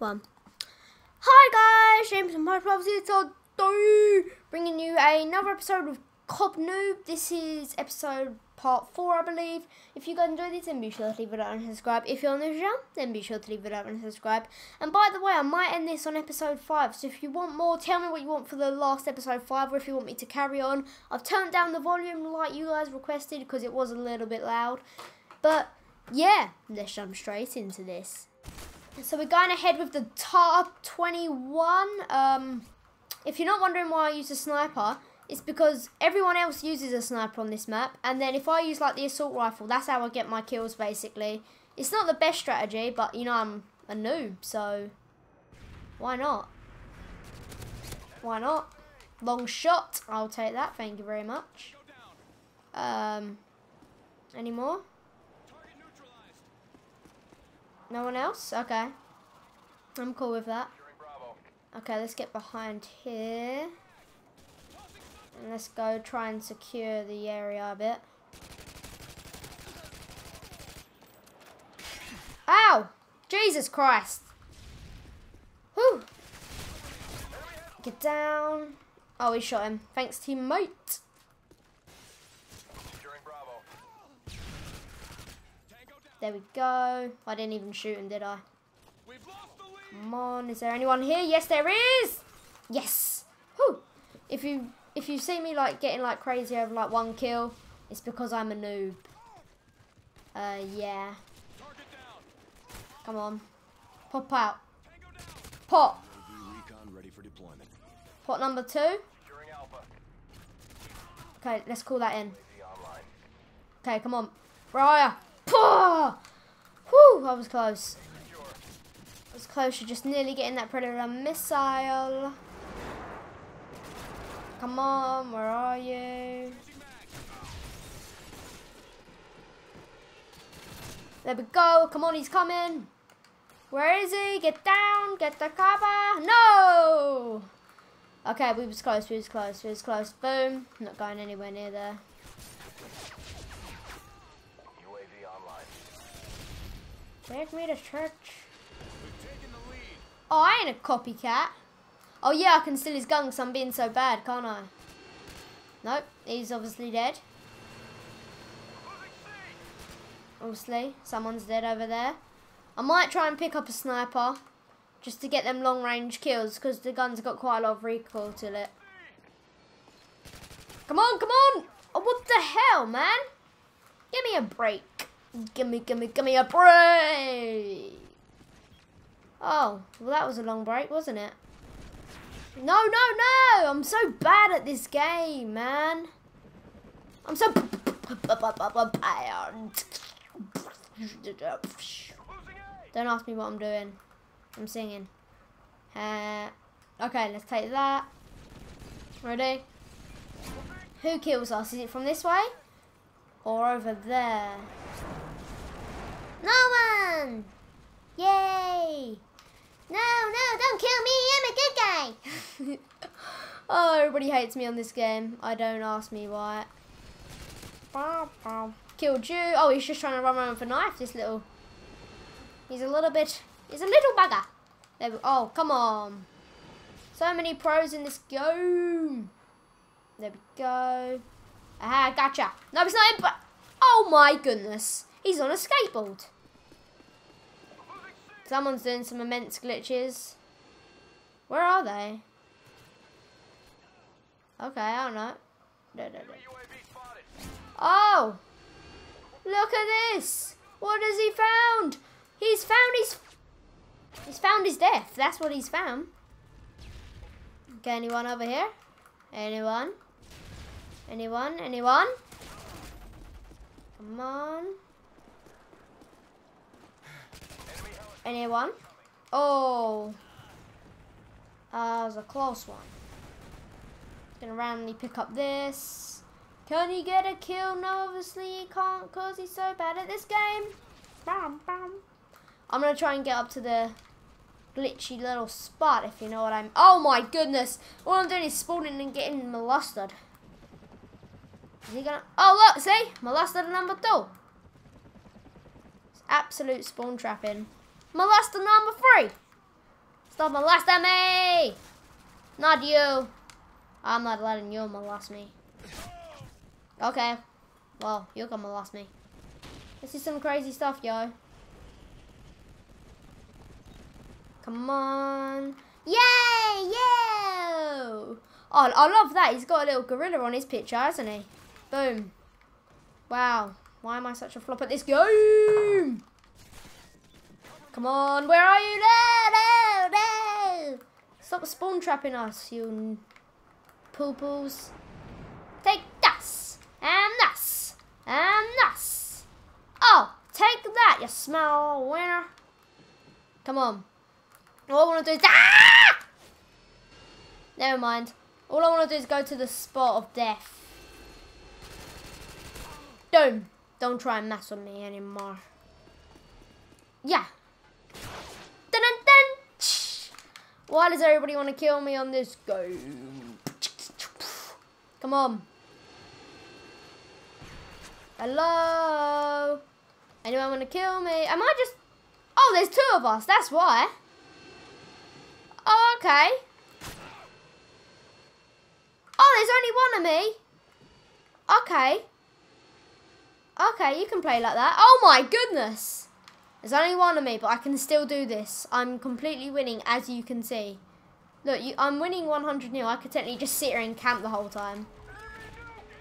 one. Hi guys, James from Minecraft here today, bringing you another episode of COD Noob. This is episode part 4, I believe. If you guys enjoyed this, then be sure to leave it out and subscribe. If you're new to then be sure to leave it out and subscribe. And by the way, I might end this on episode 5, so if you want more, tell me what you want for the last episode 5, or if you want me to carry on. I've turned down the volume like you guys requested, because it was a little bit loud. But, yeah, let's jump straight into this. So we're going ahead with the top 21. Um, if you're not wondering why I use a sniper, it's because everyone else uses a sniper on this map. And then if I use like the assault rifle, that's how I get my kills basically. It's not the best strategy, but you know, I'm a noob, so why not? Why not? Long shot, I'll take that, thank you very much. Um, any more? No one else? Okay. I'm cool with that. Okay, let's get behind here. And let's go try and secure the area a bit. Ow! Jesus Christ! Whew! Get down. Oh, he shot him. Thanks, teammate. There we go. I didn't even shoot him, did I? Come on, is there anyone here? Yes, there is! Yes! Whew! If you if you see me like getting like crazy over like one kill, it's because I'm a noob. Uh, yeah. Come on. Pop out. Pop! Pot number two. Okay, let's call that in. Okay, come on. Where ya? Whew, I was close. I was close to just nearly getting that Predator missile. Come on, where are you? There we go. Come on, he's coming. Where is he? Get down. Get the cover. No! Okay, we was close. We was close. We was close. Boom. Not going anywhere near there. Take me to church. Oh, I ain't a copycat. Oh yeah, I can steal his gun because I'm being so bad, can't I? Nope, he's obviously dead. Obviously, someone's dead over there. I might try and pick up a sniper just to get them long range kills because the gun's got quite a lot of recoil to it. Come on, come on! Oh, what the hell, man? Give me a break. Gimme, gimme, gimme a break! Oh, well that was a long break, wasn't it? No, no, no! I'm so bad at this game, man. I'm so. Don't ask me what I'm doing. I'm singing. Uh, okay, let's take that. Ready? Who kills us? Is it from this way? Or over there? No one! Yay! No, no, don't kill me, I'm a good guy! oh, everybody hates me on this game. I don't ask me why. Killed you. Oh, he's just trying to run around with a knife, this little... He's a little bit... He's a little bugger. There we... Oh, come on. So many pros in this game. There we go. Aha, gotcha. No, it's not him, but... Oh my goodness. He's on a skateboard. Someone's doing some immense glitches. Where are they? Okay, I don't know. No, no, no. Oh! Look at this! What has he found? He's found his... He's found his death. That's what he's found. Okay, anyone over here? Anyone? Anyone? Anyone? Come on. Anyone? Oh. Uh, that was a close one. Gonna randomly pick up this. Can he get a kill? No, obviously he can't because he's so bad at this game. Bam, bam. I'm gonna try and get up to the glitchy little spot, if you know what I'm... Oh my goodness! All I'm doing is spawning and getting molested. Is he gonna... Oh, look, see? Molested number two. It's absolute spawn trapping. Molester number three. Stop molesting me! Not you. I'm not letting you molest me. Okay. Well, you're gonna molest me. This is some crazy stuff, yo. Come on. Yay! Yo! Oh, I love that. He's got a little gorilla on his picture, hasn't he? Boom. Wow. Why am I such a flop at this game? Come on. Where are you? No, no, no. Stop spawn trapping us, you poo-poos. Take this. And this. And this. Oh, take that, you small winner. Come on. All I want to do is... Ah! Never mind. All I want to do is go to the spot of death. Don't. Don't try and mess with me anymore. Yeah. Dun -dun -dun. Why does everybody want to kill me on this game? Come on. Hello? Anyone want to kill me? Am I just... Oh, there's two of us. That's why. Oh, okay. Oh, there's only one of me. Okay. Okay, you can play like that. Oh my goodness. There's only one of me, but I can still do this. I'm completely winning, as you can see. Look, you, I'm winning 100 nil. I could technically just sit here and camp the whole time.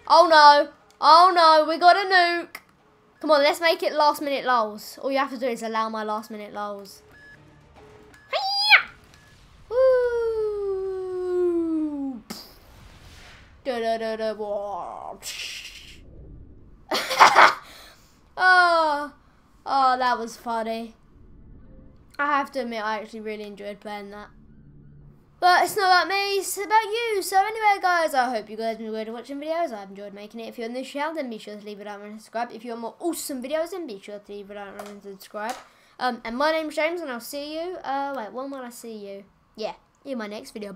Oh no. Oh no, we got a nuke. Come on, let's make it last minute lulls. All you have to do is allow my last minute lulls. Da da da. Oh, oh, that was funny. I have to admit, I actually really enjoyed playing that. But it's not about me, it's about you. So anyway, guys, I hope you guys enjoyed watching videos. I've enjoyed making it. If you're new to channel, then be sure to leave a out and subscribe. If you want more awesome videos, then be sure to leave a out and subscribe. Um, and my name's James, and I'll see you. Uh, wait, when will I see you? Yeah, in my next video.